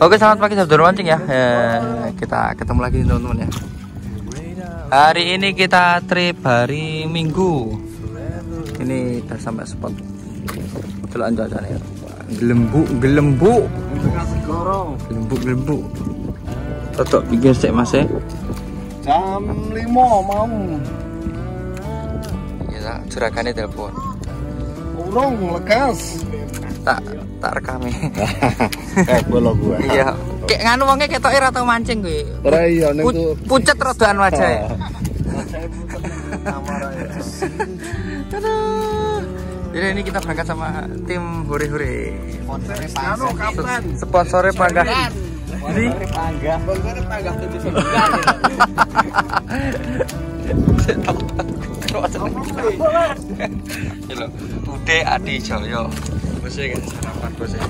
Oke selamat pagi saudara mancing ya. Eh, Kita ketemu lagi teman-teman ya. Hari ini kita trip hari Minggu. Ini udah sampai spot. Jalan jalan ya. Gelembuk gelembuk. Gelembuk gelembuk Toto bikin sek mas ya. Jam 5 mau. Kita juragannya telepon. Urung lekas. Tak tak rekam Eh, bolo gua. Iya Kayak nganu wongnya ketok ira tau mancing gue Ora iya ning. Pucet rodaan wajah Aduh. Jadi ini kita berangkat sama tim Hore Hore. Anu? Sponsornya Pangga. Jadi Pangga. Bangkane pangga Halo, Ude Adi Joyo. Bosnya kan sarapan bosnya.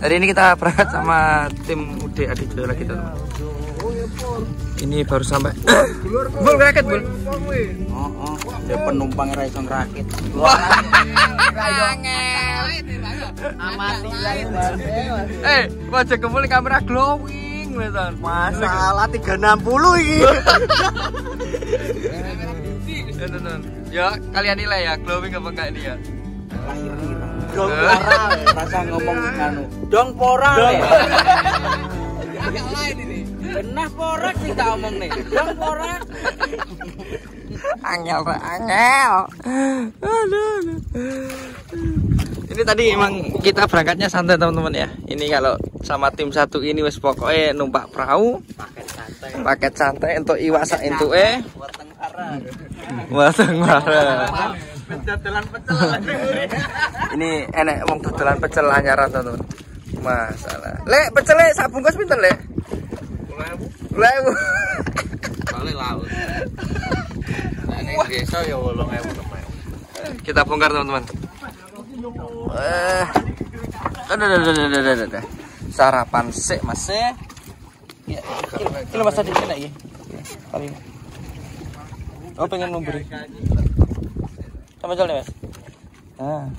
Hari ini kita berangkat sama tim Ude Adi Joyo lagi tuh. Ini baru sampai. Bul raket bul. Oh, oh. Dia penumpang ra iso ngrakit. Amati Eh, wajah kembali kamera glowing. Masalah 360 iki. Ya, ya, kalian nilai ya, glowing apa enggak ini ya? Dong pora rasa ngomong anu. Dong pora. Benar pora sih tak omong nih. Dong pora. Angel, angel. Aduh, aduh. Ini tadi emang kita berangkatnya santai teman-teman ya. Ini kalau sama tim satu ini wes pokoknya numpak perahu, Paket santai. paket santai untuk iwak sak entuke. Marah. Pecel. Ini enek wong dodolan pecel anyaran teman-teman. Masalah. Lek pecel lek sak bungkus pinten lek? 1000. Kali laut. Nah, ini desa ya 8000 Kita bongkar teman-teman. Eh. Sarapan sik Mas. Ya. Ini Mas tadi kena ya. Kali ini. Oh pengen memberi. Sama jalan Mas. Ah,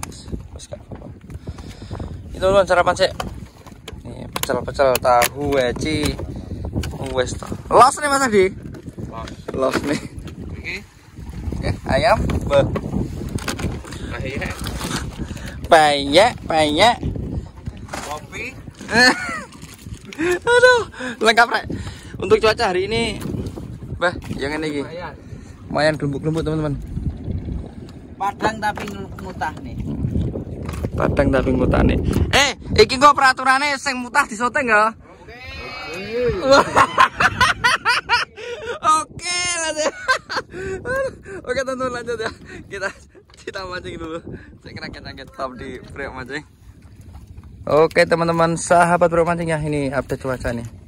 wes gak apa-apa. Itu teman sarapan sik. Nih, pecel-pecel tahu weci. Wes toh. Los nih Mas tadi. Los nih. Oke, ayam. Beh. Banyak, banyak. Kopi. Aduh, lengkap rek. Untuk cuaca hari ini, bah, jangan lagi. Lumayan gelembuk-gelembuk teman-teman. Padang tapi mutah nih. Padang tapi mutane. Eh, iki kok peraturannya sing mutah disoteng ya? Oke. Oke, teman-teman lanjut ya. Kita kita mancing dulu. Saya kena kaget top di Priok mancing. Oke, teman-teman sahabat Priok mancing ya, ini update cuaca nih.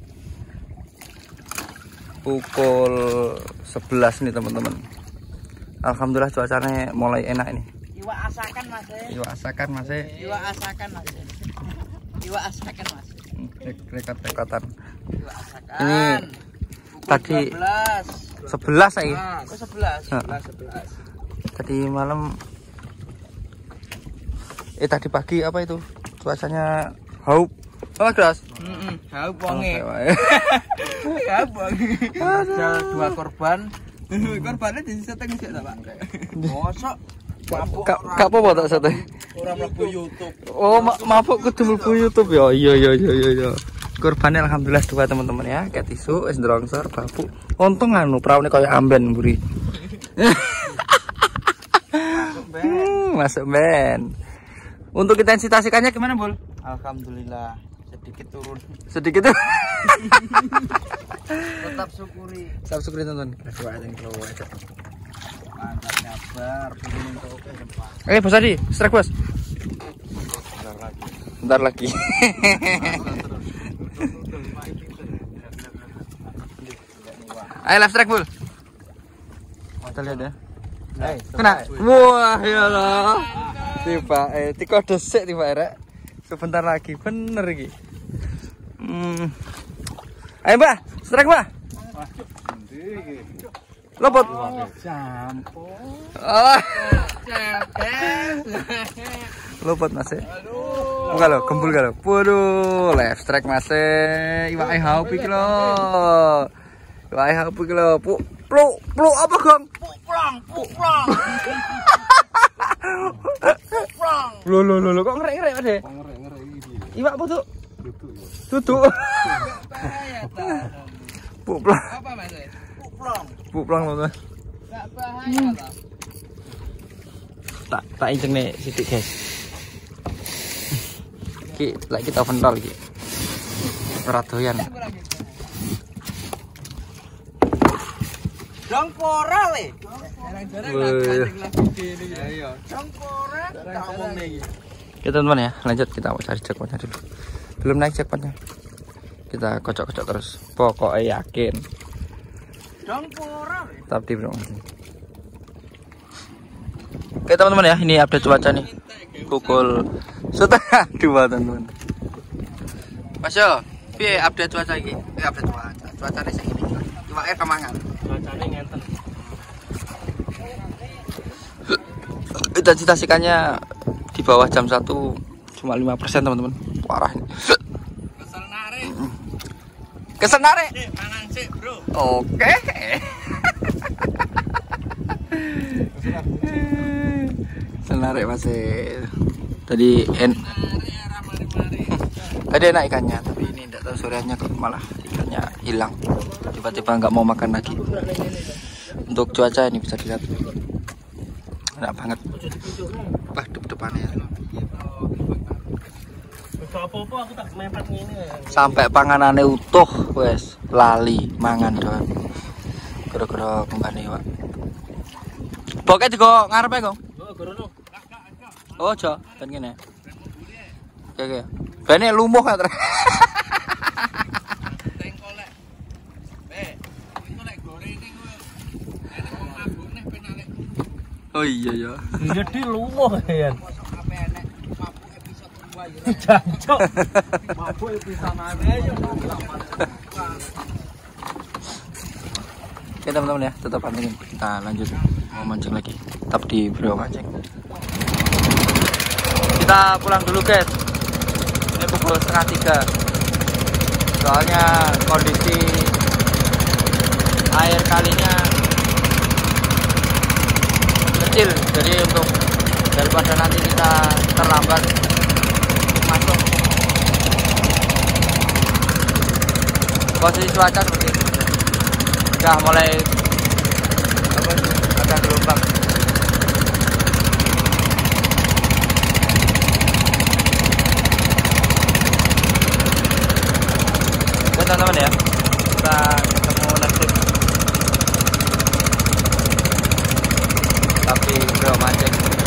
Pukul 11 nih, teman-teman. Alhamdulillah cuacanya mulai enak ini. Iwa asakan mas. Iwa asakan masih Iwa asakan mas. Iwa asakan mas. rekat-rekatan. Iwa asakan. Ini tadi 12. 11 lagi. Oh 11. Heeh. 11 11. Tadi malam eh tadi pagi apa itu? Cuacanya haup. Oh, keras. Heeh. Hau wonge. Oh, Ya bang. Ada dua korban. Korbannya di seteng sih tak pak? Mosok. Kak apa tak sate? orang mlebu YouTube. Oh, ma mabuk kudu mlebu YouTube ya. Iya iya iya iya iya. Korbannya alhamdulillah dua teman-teman ya. Kayak tisu, es drongsor, babu. Untung anu perahu kayak amben buri. Hmm, masuk ben. Untuk intensitas ikannya gimana, Bul? Alhamdulillah sedikit turun. Sedikit tuh. Tetap syukuri. Subscribe teman-teman. Kita coba aja yang keluar aja. Mantap kabar. Eh, Bos Adi, strike bos. Bentar lagi. Ayo left strike, Bul. Kita lihat ya. Kena. Wah, ya lah. Tiba eh tiga desik tiba erek. Sebentar lagi, bener iki. Hmm. Ayo, Mbak. Strike, Mbak. Lopot. Lopot Mas. e. Buka lo, gembul kalau. Waduh, left strike Mas. e. Iwake haup iki lho. Iwake haup iki lho. Pu, pluk, pluk apa, Gong? Pulang, pulang. Lo lo lo lo kok ngerek-ngerek Mas. e? Iwak apa tuh? Tutuk. Puk Apa? Pulang. puk. Gak bahaya loh. Tak tak inceng nih sitik guys. Ki, lagi kita pentol ki. Ora doyan. Dong pora le. Wih. Ayo. Dong pora. Tak ngomong nih. Oke teman-teman ya, lanjut kita mau cari checkpointnya dulu. Belum naik checkpointnya. Kita kocok-kocok terus. Pokoknya yakin. Tetap di bro. Oke teman-teman ya, ini update cuaca nih. Pukul setengah dua teman-teman. Mas Yo, piye update cuaca ini? Eh, update cuaca. Cuaca ini segini. Iwake kemangan. Cuacanya ngenten. Intensitas ikannya di bawah jam 1 cuma 5% teman-teman. Parah ini. Kesel narik. Kesel narik. Cik bro. Oke. Senarik masih. Tadi en Narik tadi enak ikannya, tapi ini tidak tahu soreannya kok malah ikannya hilang. Tiba-tiba nggak mau makan lagi. Untuk cuaca ini bisa dilihat. Enak banget. Wah, mepet ngene. Sampai panganane utuh wes lali mangan doang. Kira-kira kembali, Pak. Pokoknya juga ngarepe kok. Oh, gorono. Oh, ben kene. Oke, oke. Bene lumuh kan. Tengkolek. Eh, tengkolek goreng ini gue. Enak wong mabuk nih penalek. Oh iya ya. Jadi luwih ya. Mabuk episode 2 ya. Jancok. Mabuk pisanane ya. Oke teman-teman ya, tetap pantengin. Kita lanjut mau mancing lagi. Tetap di bro mancing. Kita pulang dulu guys. Ini pukul setengah tiga. Soalnya kondisi air kalinya kecil. Jadi untuk daripada nanti kita terlambat masuk. Posisi cuaca seperti ini udah mulai ada gelombang teman-teman ya tapi belum mancing